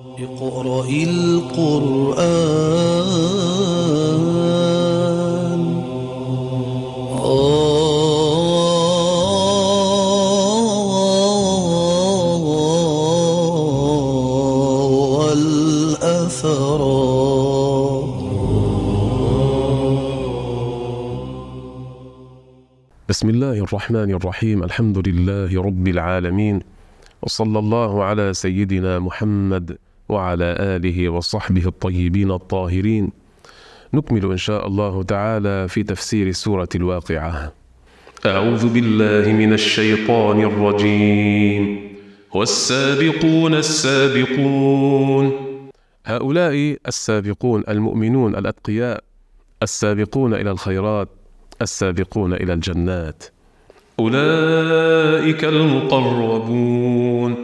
اقرأ القرآن. بسم الله الرحمن الرحيم. الحمد لله رب العالمين. وصلى الله على سيدنا محمد وعلى آله وصحبه الطيبين الطاهرين. نكمل إن شاء الله تعالى في تفسير سورة الواقعة. أعوذ بالله من الشيطان الرجيم. والسابقون السابقون. هؤلاء السابقون المؤمنون الأتقياء السابقون إلى الخيرات السابقون إلى الجنات. أولئك المقربون.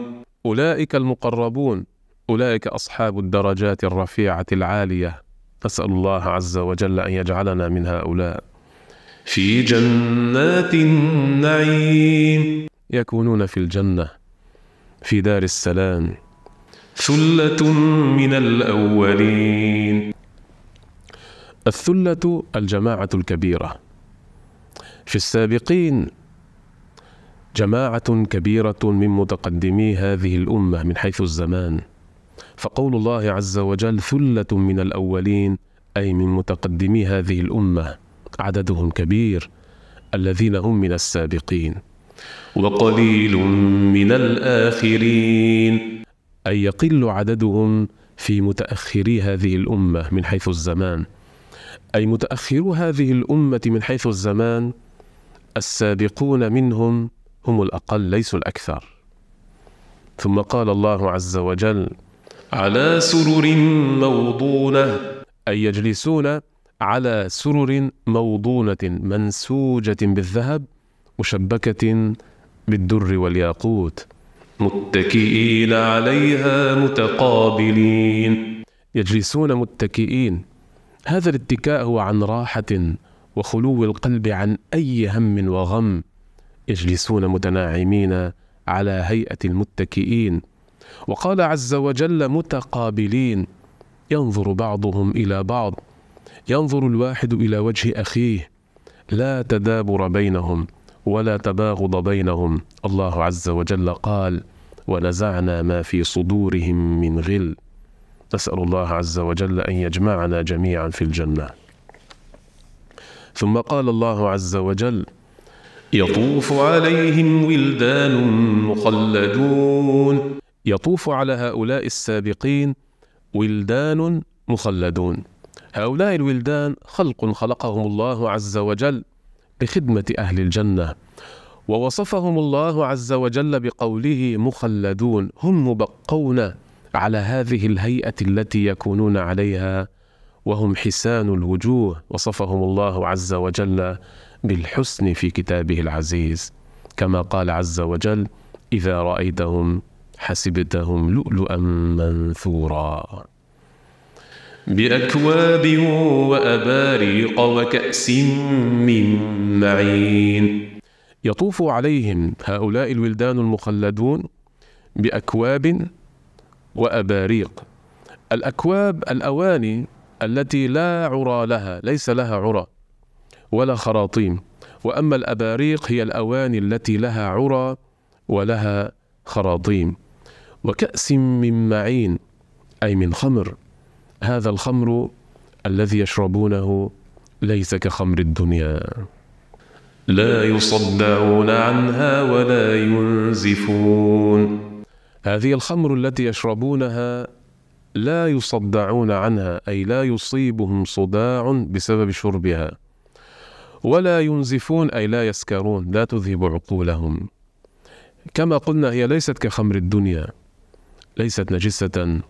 أولئك المقربون. أولئك أصحاب الدرجات الرفيعة العالية. نسأل الله عز وجل أن يجعلنا من هؤلاء. في جنات النعيم. يكونون في الجنة في دار السلام. ثلة من الأولين. الثلة الجماعة الكبيرة. في السابقين جماعة كبيرة من متقدمي هذه الأمة من حيث الزمان. فقول الله عز وجل ثلة من الأولين أي من متقدمي هذه الأمة عددهم كبير الذين هم من السابقين. وقليل من الآخرين. أي يقل عددهم في متأخري هذه الأمة من حيث الزمان. أي متأخرو هذه الأمة من حيث الزمان السابقون منهم هم الأقل ليسوا الأكثر. ثم قال الله عز وجل على سرر موضونة. أي يجلسون على سرر موضونة منسوجة بالذهب مشبكه بالدر والياقوت. متكئين عليها متقابلين. يجلسون متكئين. هذا الاتكاء هو عن راحة وخلو القلب عن أي هم وغم. يجلسون متناعمين على هيئة المتكئين. وقال عز وجل متقابلين. ينظر بعضهم إلى بعض. ينظر الواحد إلى وجه أخيه. لا تدابر بينهم ولا تباغض بينهم. الله عز وجل قال ونزعنا ما في صدورهم من غل. نسأل الله عز وجل أن يجمعنا جميعا في الجنة. ثم قال الله عز وجل يطوف عليهم ولدان مخلدون. يطوف على هؤلاء السابقين ولدان مخلدون. هؤلاء الولدان خلق خلقهم الله عز وجل لخدمه أهل الجنة ووصفهم الله عز وجل بقوله مخلدون هم مبقون على هذه الهيئة التي يكونون عليها وهم حسان الوجوه وصفهم الله عز وجل بالحسن في كتابه العزيز. كما قال عز وجل إذا رأيتهم حسبتهم لؤلؤا منثورا. بأكواب وأباريق وكأس من معين. يطوف عليهم هؤلاء الولدان المخلدون بأكواب وأباريق. الأكواب الأواني التي لا عرى لها ليس لها عرى ولا خراطيم. وأما الأباريق هي الأواني التي لها عرى ولها خراطيم. وكأس من معين أي من خمر. هذا الخمر الذي يشربونه ليس كخمر الدنيا. لا يصدعون عنها ولا ينزفون. هذه الخمر التي يشربونها لا يصدعون عنها أي لا يصيبهم صداع بسبب شربها. ولا ينزفون أي لا يسكرون لا تذهب عقولهم. كما قلنا هي ليست كخمر الدنيا. ليست نجسة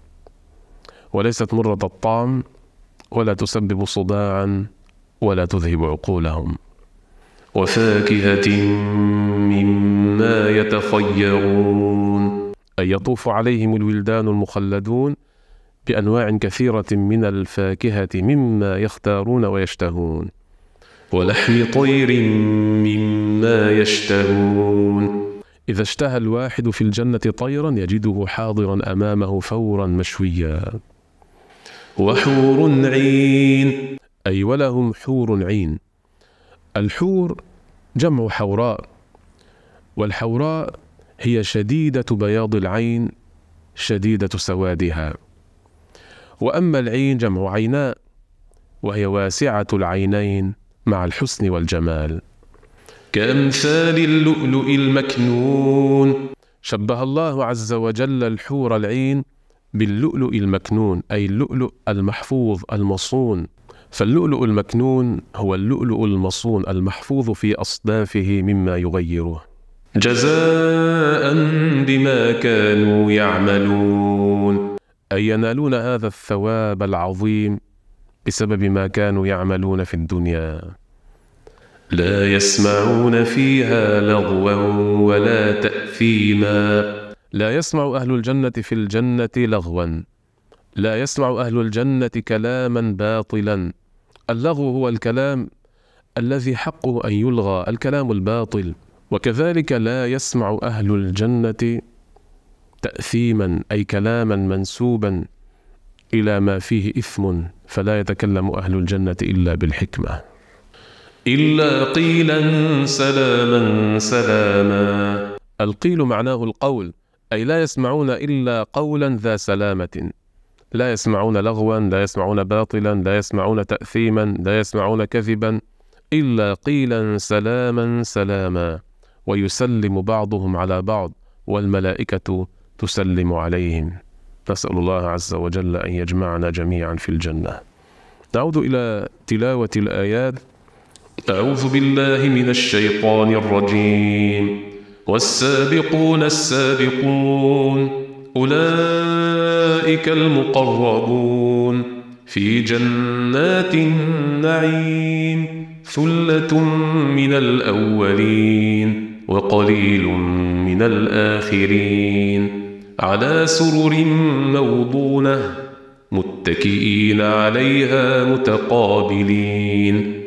وليست مرة الطعم ولا تسبب صداعا ولا تذهب عقولهم. وفاكهة مما يتخيرون. أي يطوف عليهم الولدان المخلدون بأنواع كثيرة من الفاكهة مما يختارون ويشتهون. ولحم طير مما يشتهون. إذا اشتهى الواحد في الجنة طيرا يجده حاضرا أمامه فورا مشويا. وحور عين. أي ولهم حور عين. الحور جمع حوراء والحوراء هي شديدة بياض العين شديدة سوادها. وأما العين جمع عيناء وهي واسعة العينين مع الحسن والجمال. كأمثال اللؤلؤ المكنون. شبه الله عز وجل الحور العين باللؤلؤ المكنون أي اللؤلؤ المحفوظ المصون. فاللؤلؤ المكنون هو اللؤلؤ المصون المحفوظ في أصدافه مما يغيره. جزاء بما كانوا يعملون. أي ينالون هذا الثواب العظيم بسبب ما كانوا يعملون في الدنيا. لا يسمعون فيها لغوا ولا تأثيما. لا يسمع أهل الجنة في الجنة لغوا. لا يسمع أهل الجنة كلاما باطلا. اللغو هو الكلام الذي حقه أن يلغى الكلام الباطل. وكذلك لا يسمع أهل الجنة تأثيما أي كلاما منسوبا إلى ما فيه إثم فلا يتكلم أهل الجنة إلا بالحكمة. إلا قيلا سلاما سلاما. القيل معناه القول أي لا يسمعون إلا قولا ذا سلامة. لا يسمعون لغوا لا يسمعون باطلا لا يسمعون تأثيما لا يسمعون كذبا إلا قيلا سلاما سلاما. ويسلم بعضهم على بعض والملائكة تسلم عليهم. نسأل الله عز وجل أن يجمعنا جميعا في الجنة. نعود إلى تلاوة الآيات. أعوذ بالله من الشيطان الرجيم. والسابقون السابقون أولئك المقربون. في جنات النعيم ثلة من الأولين وقليل من الآخرين. على سرر موضونة متكئين عليها متقابلين.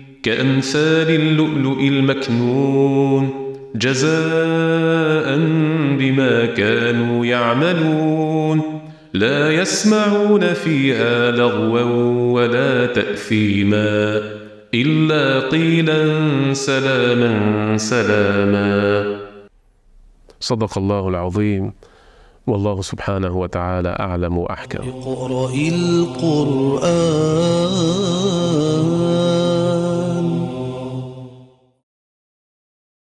كأمثال اللؤلؤ المكنون جزاء بما كانوا يعملون. لا يسمعون فيها لغوا ولا تأثيما إلا قيلا سلاما سلاما. صدق الله العظيم. والله سبحانه وتعالى أعلم وأحكم. اقرأ القرآن.